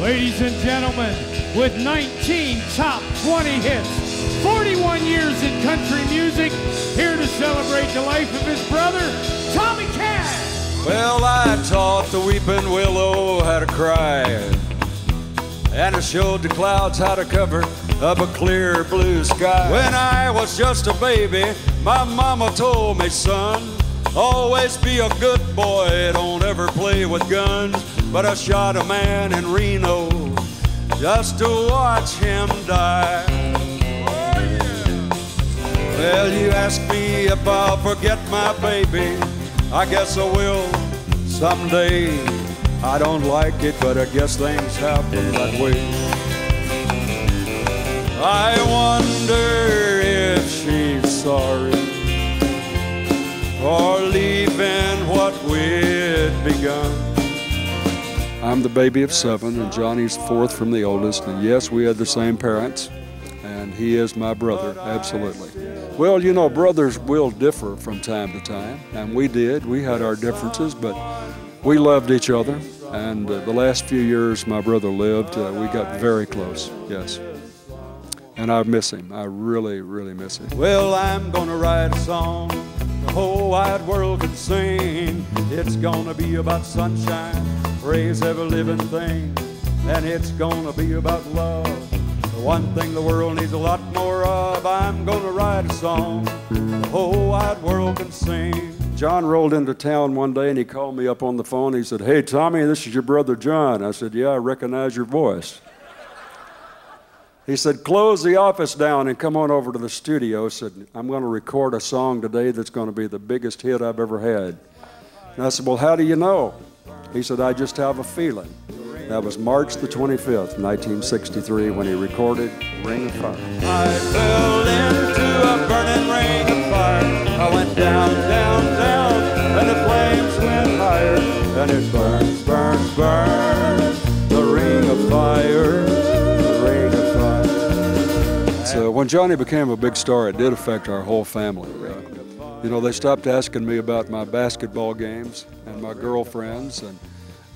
Ladies and gentlemen, with 19 top 20 hits, 41 years in country music, here to celebrate the life of his brother, Tommy Cash. Well, I taught the weeping willow how to cry, and I showed the clouds how to cover up a clear blue sky. When I was just a baby, my mama told me, son, always be a good boy, don't ever play with guns. But I shot a man in Reno just to watch him die. Well, you ask me if I'll forget my baby. I guess I will someday. I don't like it, but I guess things happen that way. I wonder if she's sorry for I'm the baby of seven, and Johnny's fourth from the oldest. And yes, we had the same parents, and he is my brother, absolutely. Well, you know, brothers will differ from time to time, and we did. We had our differences, but we loved each other. And uh, the last few years my brother lived, uh, we got very close, yes. And I miss him. I really, really miss him. Well, I'm gonna write a song the whole wide world can sing. It's gonna be about sunshine, praise every living thing. And it's gonna be about love. The one thing the world needs a lot more of. I'm gonna write a song the whole wide world can sing. John rolled into town one day and he called me up on the phone. He said, Hey, Tommy, this is your brother John. I said, Yeah, I recognize your voice. He said, Close the office down and come on over to the studio. He said, I'm going to record a song today that's going to be the biggest hit I've ever had. And I said, Well, how do you know? He said, I just have a feeling. That was March the 25th, 1963, when he recorded Ring of Fire. I fell into a burning ring of fire. I went down, down, down, and the flames went higher. And it burns, burns, burns, the ring of fire, the ring of fire. So when Johnny became a big star, it did affect our whole family. Uh, you know, they stopped asking me about my basketball games and my girlfriends and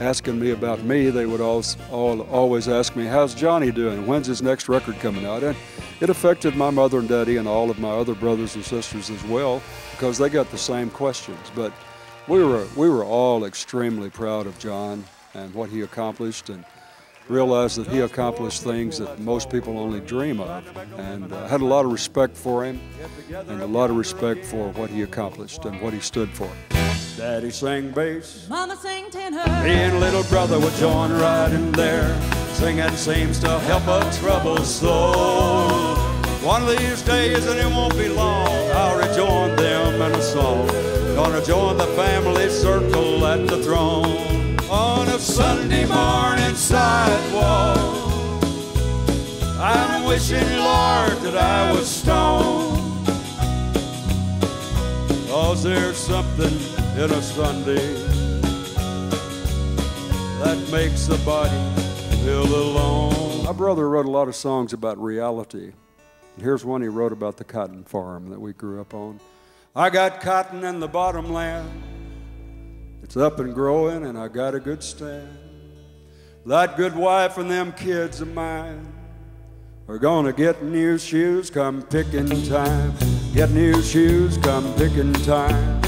asking me about me. They would always, all, always ask me, how's Johnny doing? When's his next record coming out? And it affected my mother and daddy and all of my other brothers and sisters as well because they got the same questions. But we were, we were all extremely proud of John and what he accomplished and realized that he accomplished things that most people only dream of and uh, had a lot of respect for him and a lot of respect for what he accomplished and what he stood for. Daddy sang bass, Mama sang tenor. me and little brother would join right in there. Singing seems to help a troubled soul. One of these days, and it won't be long, I'll rejoin them in a song. Gonna join the family circle at the throne Sunday morning sidewalk. I'm wishing, Lord, that I was stoned. Cause there's something in a Sunday that makes the body feel alone. My brother wrote a lot of songs about reality. Here's one he wrote about the cotton farm that we grew up on. I got cotton in the bottomland. It's up and growing, and I got a good stand. That good wife and them kids of mine are gonna get new shoes come picking time. Get new shoes come picking time.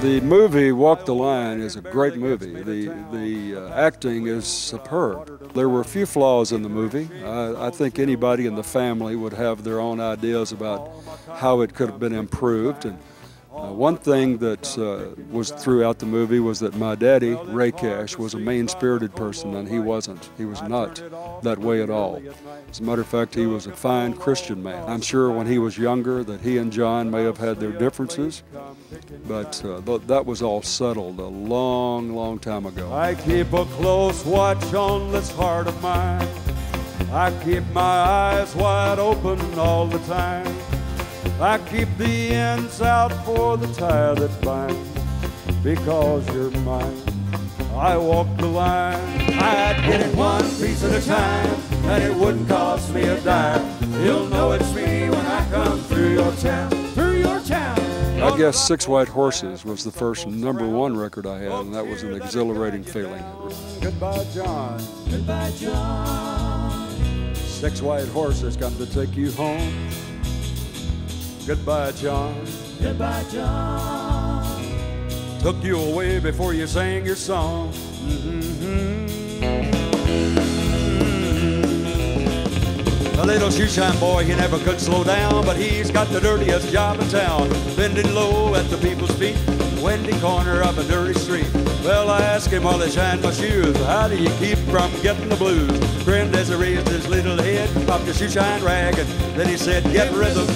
The movie Walk the Line is a great movie. The, the uh, acting is superb. There were a few flaws in the movie. I, I think anybody in the family would have their own ideas about how it could have been improved. And one thing that uh, was throughout the movie was that my daddy, Ray Cash, was a mean spirited person, and he wasn't. He was not that way at all. As a matter of fact, he was a fine Christian man. I'm sure when he was younger that he and John may have had their differences, but uh, th- that was all settled a long, long time ago. I keep a close watch on this heart of mine. I keep my eyes wide open all the time. I keep the ends out for the tie that binds because you're mine. I walk the line. I'd get it one piece at a time, and it wouldn't cost me a dime. You'll know it's me when I come through your town, through your town. I guess Six White Horses was the first number one record I had, and that was an exhilarating feeling. Goodbye, John. Goodbye, John. Six white horses come to take you home. Goodbye, John. Goodbye, John. Took you away before you sang your song. Mm-hmm. A little shoeshine boy, he never could slow down, but he's got the dirtiest job in town. Bending low at the people's feet, windy corner of a dirty street. Well, I asked him while he shined my shoes, how do you keep from getting the blues? Grinned as he raised his little head, popped a shoeshine rag, and then he said, get rhythm.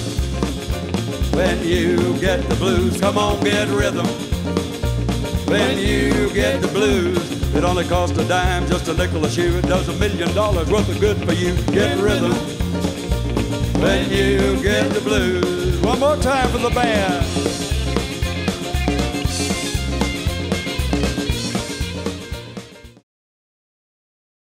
When you get the blues, come on, get rhythm. When you get the blues, it only costs a dime, just a nickel a shoe. It does a million dollars worth of good for you. Get rhythm when you get the blues. One more time for the band.